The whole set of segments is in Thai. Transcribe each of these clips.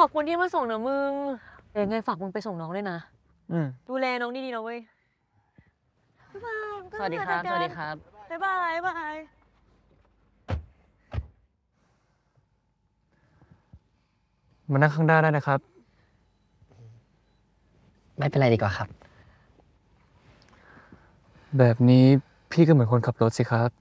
ขอบคุณที่มาส่งนะมึงเดี๋ยวยังไงฝากมึงไปส่งน้องด้วยนะ อืม ดูแลน้องดีๆนะเว้ยบ๊ายบายสวัสดีครับสวัสดีครับบ๊ายบายบ๊ายบาย มานั่งข้างหน้าได้นะครับ ไม่เป็นไรดีกว่าครับ แบบนี้พี่ก็เหมือนคนขับรถสิครับครับ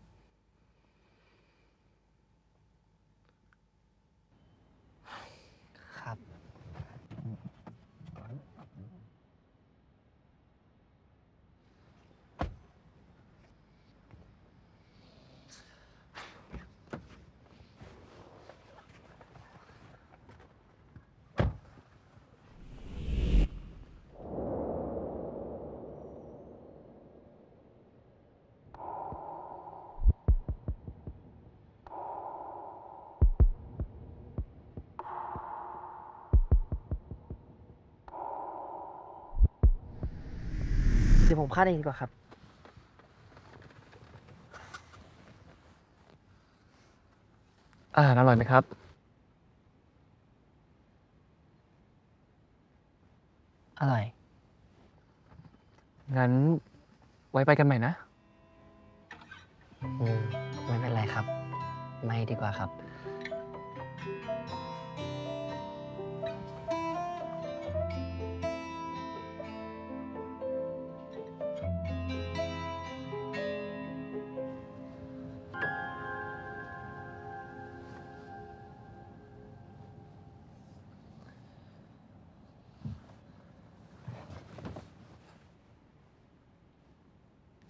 ดี๋ยวผมคาดเองดีกว่าครับ อาหารอร่อยไหมครับ อร่อย งั้นไว้ไปกันใหม่นะ อืมไม่เป็นไรครับ ไม่ดีกว่าครับ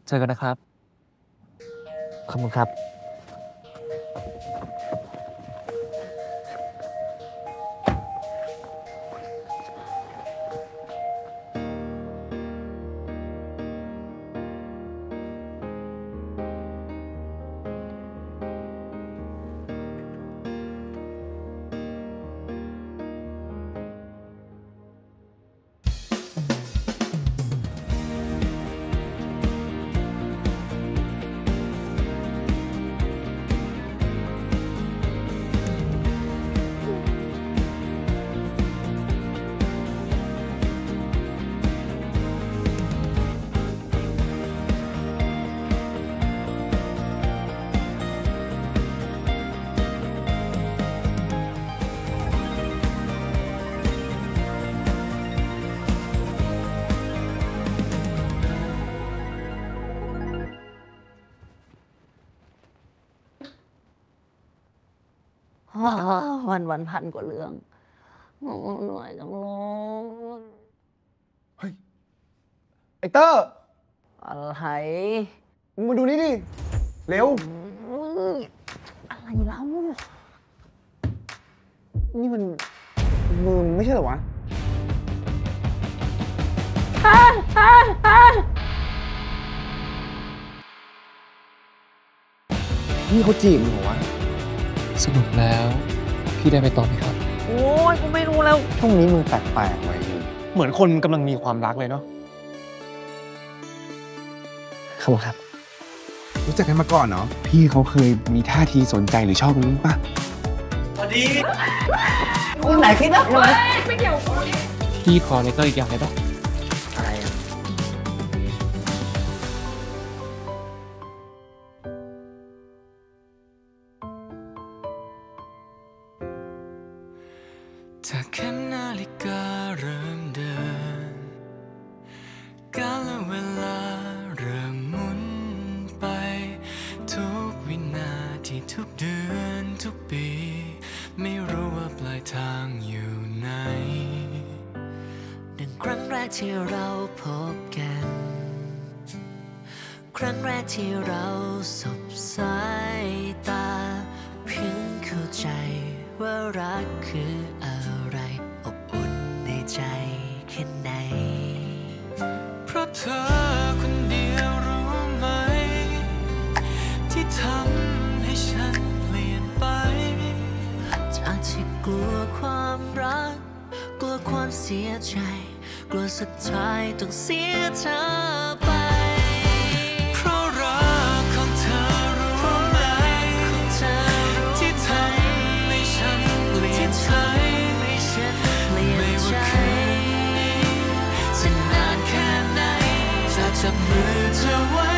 เจอกันนะครับ ขอบคุณครับ วันวันพันกว่าเรื่องโอ้เหนื่อยจังเลยไอเตอร์ อะไรมึงมาดูนี่ดิเร็วอุ๊ยอะไรเล่านี่มันมือมึงไม่ใช่เหรอวะนี่เขาจีบมึงเหรอวะ สรุปแล้ว พี่ได้ไปต่อไหมครับ โอ้ยกูไม่รู้แล้ว ช่วงนี้มึงแปลกๆไว้ยเหมือนคนกำลังมีความรักเลยเนาะขอบคุณครับ รู้จักกันมาก่อนเนาะพี่เขาเคยมีท่าทีสนใจหรือชอบมึงปะไหนคิดนะพี่ขอเลเตอร์อีกอย่างได้ปะ ถ้าเข็มนาฬิกาเริ่มเดิน กาลเวลาเริ่มหมุนไป ทุกวินาทีทุกเดือนทุกปี ไม่รู้ว่าปลายทางอยู่ไหนดังครั้งแรกที่เราพบกัน ครั้งแรกที่เราสบ เธอคนเดียวรู้ไหม ที่ทำให้ฉันเปลี่ยนไป จากที่กลัวความรัก กลัวความเสียใจ กลัวสุดท้ายต้องเสียเธอ to move away.